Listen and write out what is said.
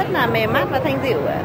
rất là mềm mát và thanh dịu ạ.